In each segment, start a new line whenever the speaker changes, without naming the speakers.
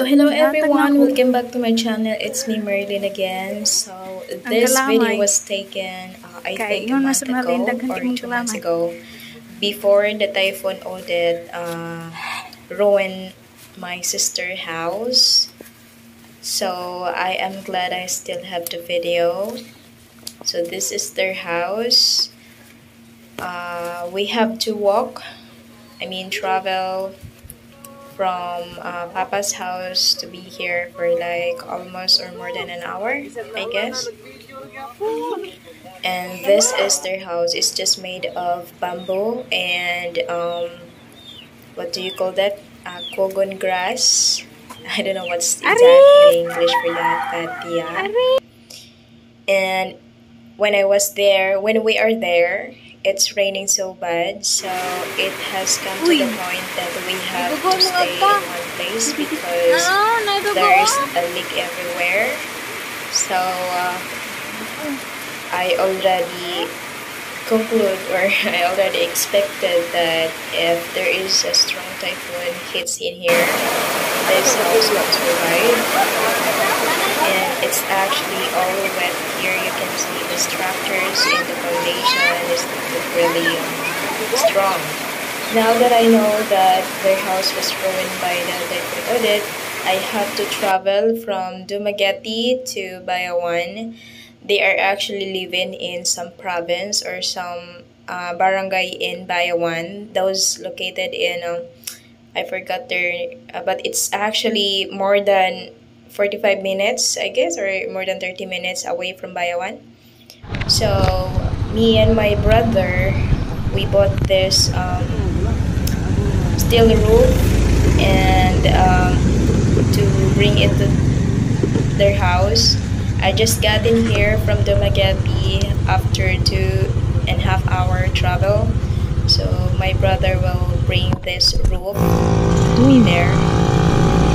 So hello everyone, welcome back to my channel. It's me Merlyn again. So this video was taken uh, I think a month ago or two months ago before the typhoon Odette uh, ruined my sister house. So I am glad I still have the video. So this is their house. Uh, we have to walk, I mean travel from uh, Papa's house to be here for like almost or more than an hour, I guess. And this is their house. It's just made of bamboo and um, what do you call that? Uh, kogon grass. I don't know what's exactly English for that, but yeah. And when I was there, when we are there, it's raining so bad so it has come to the point that we have to stay in one place because there's a leak everywhere. So uh, I already conclude or I already expected that if there is a strong typhoon hits in here this house will survive and it's actually all wet here you can see the structures in the foundation is really um, strong. Now that I know that their house was ruined by the typhoon Odette, I have to travel from Dumaguete to Bayawan. They are actually living in some province or some uh, barangay in Bayawan. Those located in, uh, I forgot their, uh, but it's actually more than 45 minutes, I guess, or more than 30 minutes away from Bayawan. So, me and my brother, we bought this um, steel roof and um, to bring it to their house. I just got in here from Dumaguete after two and a half hour travel. So my brother will bring this roof to me there.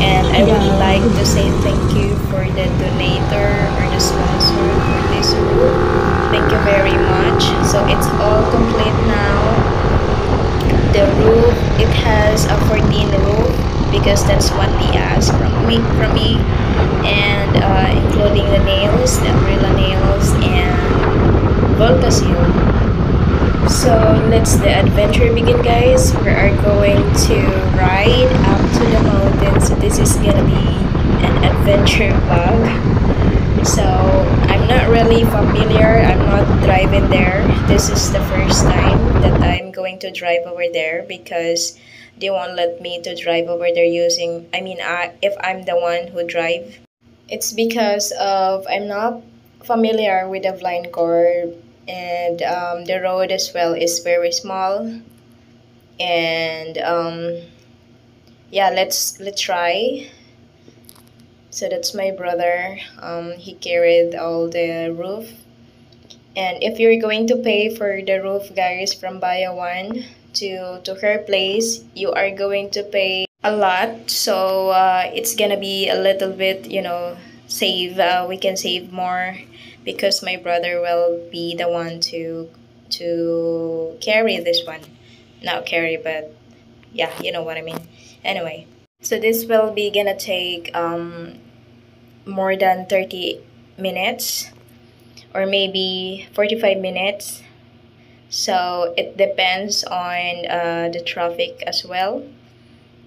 And I would like to say thank you for the donator or the sponsor for this roof. Thank you very much. So it's all complete now. The roof, it has a 14 roof because that's what they asked from me, from me. And uh, including the nails, the umbrella nails, and Vulcaseal. So let's the adventure begin guys. We are going to ride up to the mountain. So this is gonna be an adventure vlog. So I'm not really familiar. I'm not driving there. This is the first time that I'm going to drive over there because they won't let me to drive over there using I mean I, if I'm the one who drive. It's because of I'm not familiar with the blind cord and um, the road as well is very small. And um, yeah let's let's try. So that's my brother um, he carried all the roof. And if you're going to pay for the roof guys from Bayawan to to her place you are going to pay a lot. So uh, it's gonna be a little bit you know save uh, we can save more because my brother will be the one to to carry this one. Not carry but yeah you know what I mean. Anyway so this will be gonna take um, more than 30 minutes or maybe 45 minutes so it depends on uh, the traffic as well.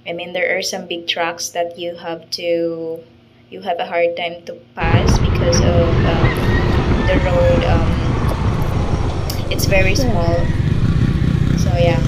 I mean there are some big trucks that you have to you have a hard time to pass because of um, the road um, it's very small. So yeah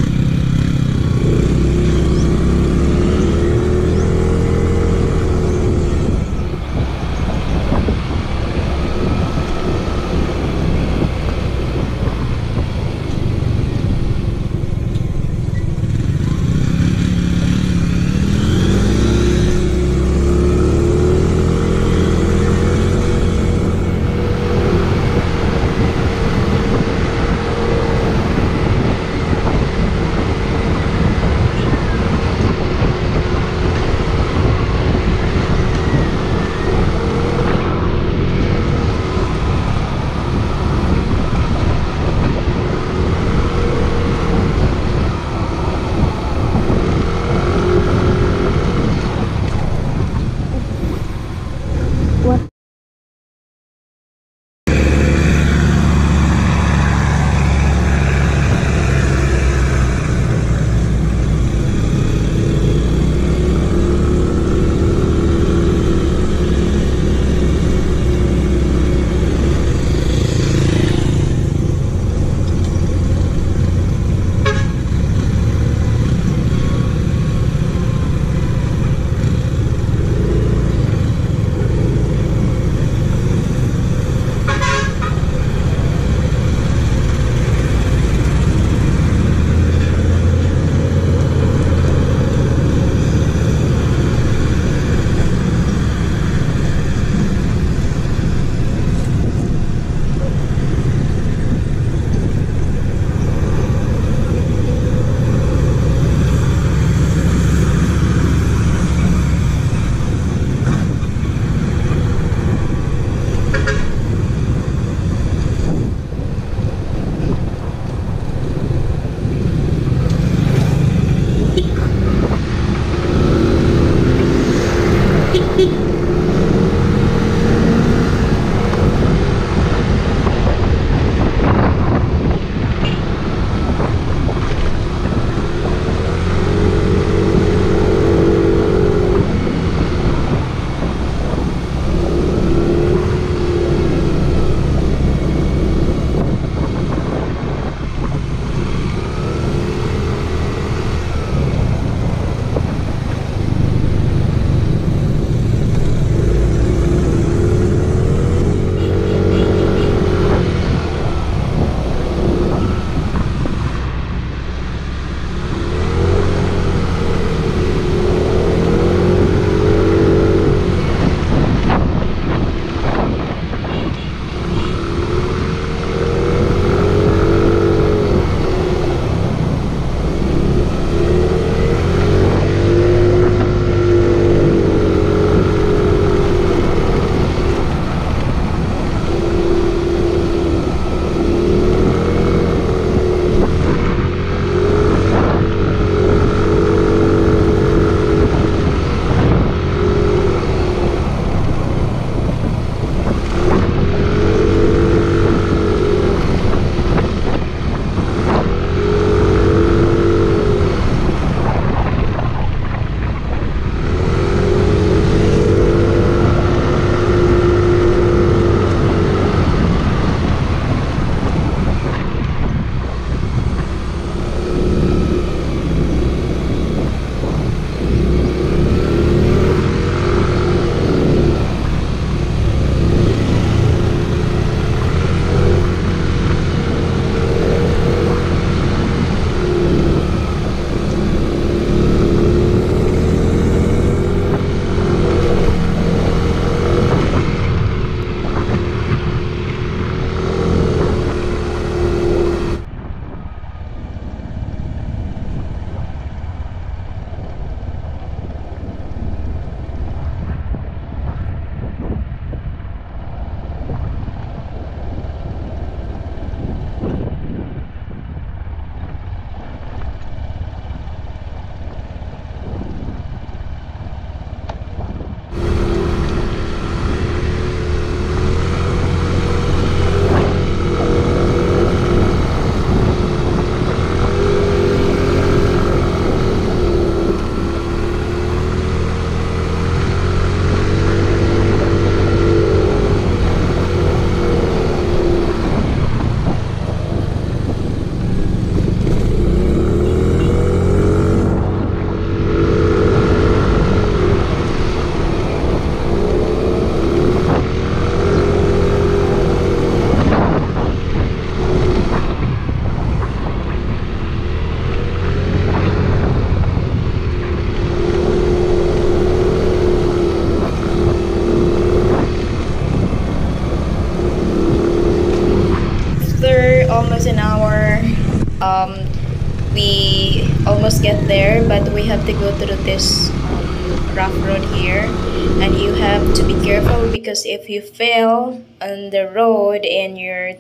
if you fail on the road and you're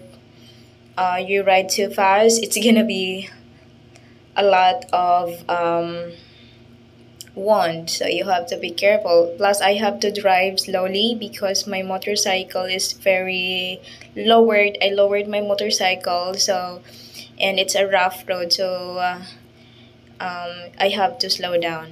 uh, you ride too fast, it's gonna be a lot of um, so you have to be careful. Plus i have to drive slowly because my motorcycle is very lowered. I lowered my motorcycle so and it's a rough road. So uh, um, i have to slow down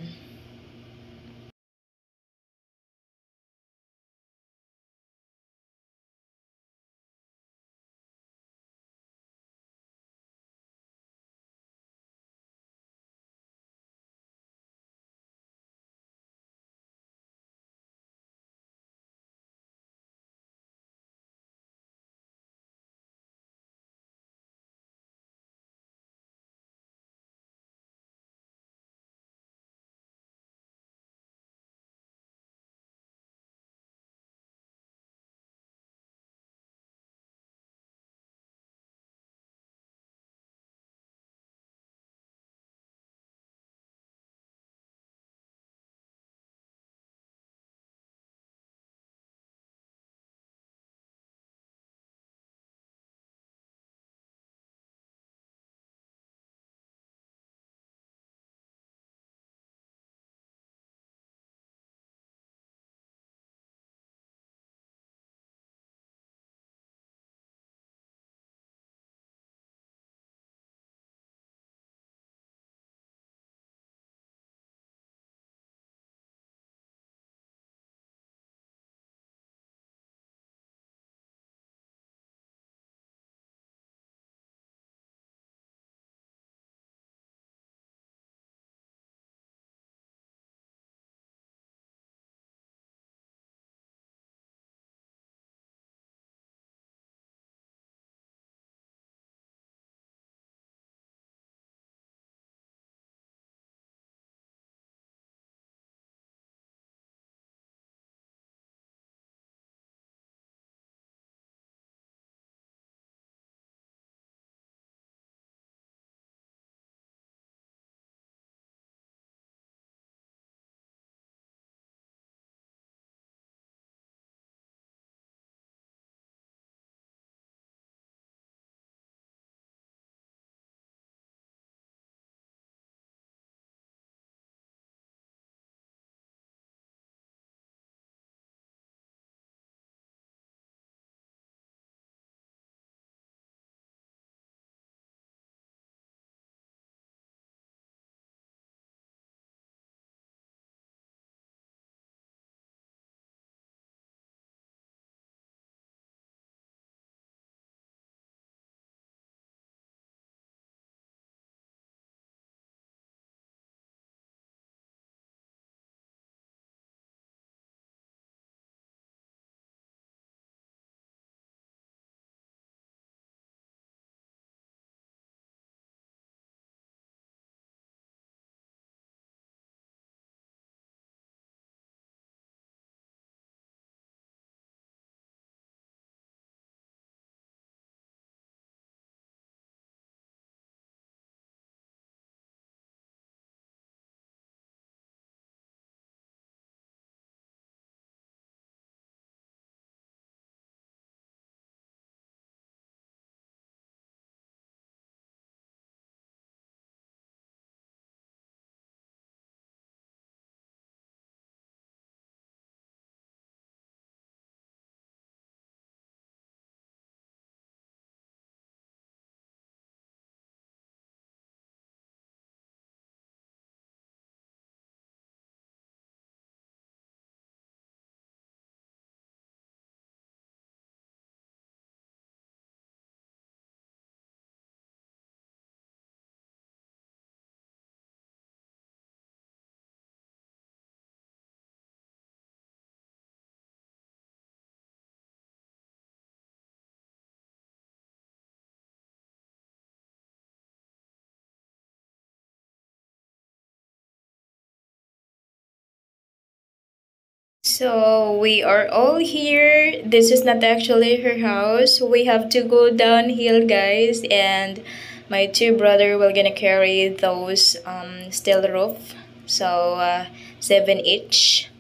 So we are all here. This is not actually her house. We have to go downhill, guys, and my two brother will gonna carry those um, steel roof. So uh, seven each.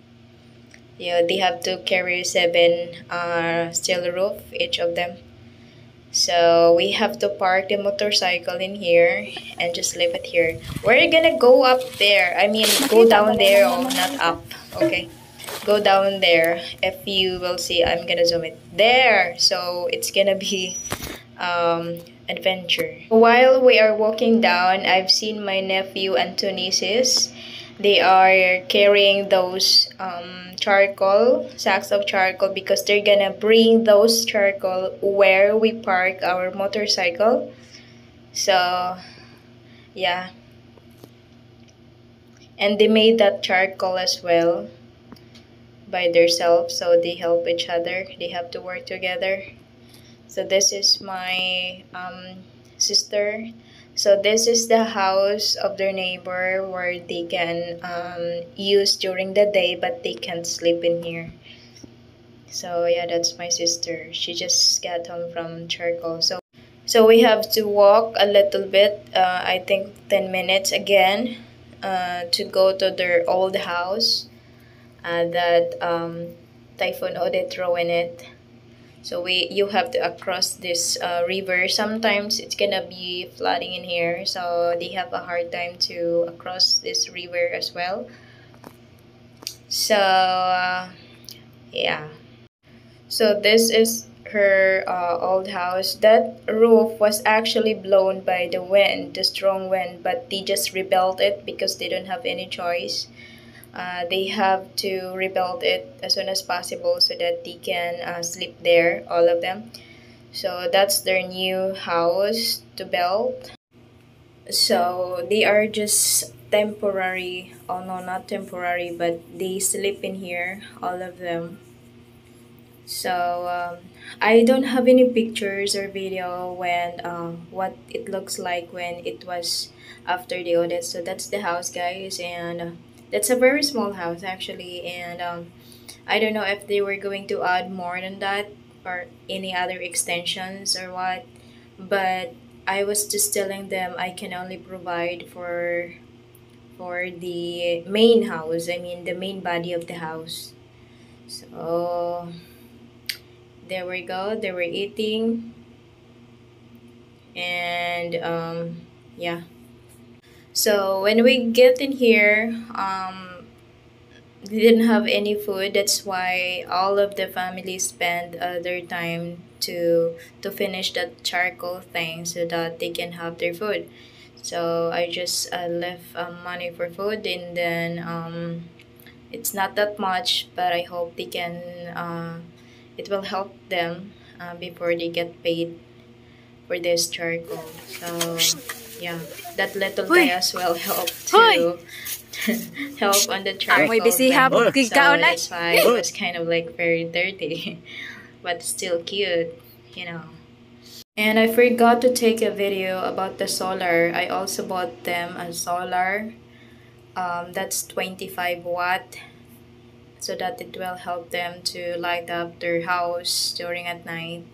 Yeah, they have to carry seven uh, steel roof each of them. So we have to park the motorcycle in here and just leave it here. We're gonna go up there. I mean, go down there, oh, not up. Okay. Go down there. If you will see, I'm gonna zoom it. There! So it's gonna be um, adventure. While we are walking down, I've seen my nephew and two nieces. They are carrying those um, charcoal, sacks of charcoal because they're gonna bring those charcoal where we park our motorcycle. So, yeah. And they made that charcoal as well by themselves so they help each other. They have to work together. So this is my um, sister. So this is the house of their neighbor where they can um, use during the day but they can't sleep in here. So yeah, that's my sister. She just got home from charcoal. So so we have to walk a little bit, uh, I think 10 minutes again, uh, to go to their old house uh, that um, Typhoon Odette throw in it. So we you have to across this uh, river. Sometimes it's gonna be flooding in here so they have a hard time to across this river as well. So uh, yeah. So this is her uh, old house. That roof was actually blown by the wind the strong wind but they just rebuilt it because they don't have any choice uh, they have to rebuild it as soon as possible so that they can uh, sleep there, all of them. So that's their new house to build. So they are just temporary, oh no, not temporary, but they sleep in here, all of them. So um, I don't have any pictures or video when uh, what it looks like when it was after the Odette. So that's the house, guys, and that's a very small house actually and um, I don't know if they were going to add more than that or any other extensions or what but I was just telling them I can only provide for for the main house I mean the main body of the house. So there we go they were eating and um, yeah so when we get in here, um, didn't have any food. That's why all of the family spend uh, their time to to finish that charcoal thing so that they can have their food. So I just uh, left um, money for food and then um, it's not that much, but I hope they can. Uh, it will help them uh, before they get paid for this charcoal. So yeah, that little guy as well helped to help on the charcoal.
Amoy bisihap,
so
kikaon na.
that's why it was kind of like very dirty, but still cute, you know. And I forgot to take a video about the solar. I also bought them a solar. Um, that's 25 watt so that it will help them to light up their house during at night.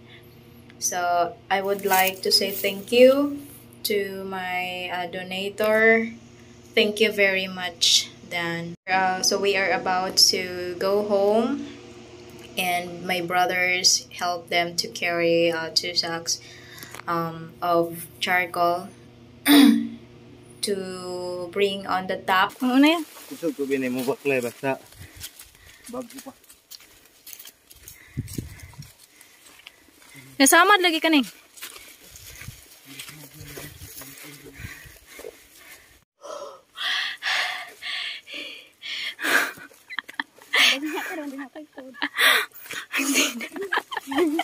So I would like to say thank you to my uh, donator. Thank you very much, Dan. Uh, so we are about to go home and my brothers help them to carry uh, two sacks um, of charcoal to bring on the top.
Ano na yan?
Gusto ko binay mo basta bago pa.
Nasamad lagi Hindi na. Hindi.